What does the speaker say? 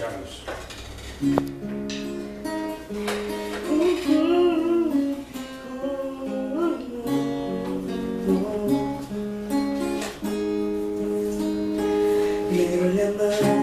escucharlos. Pero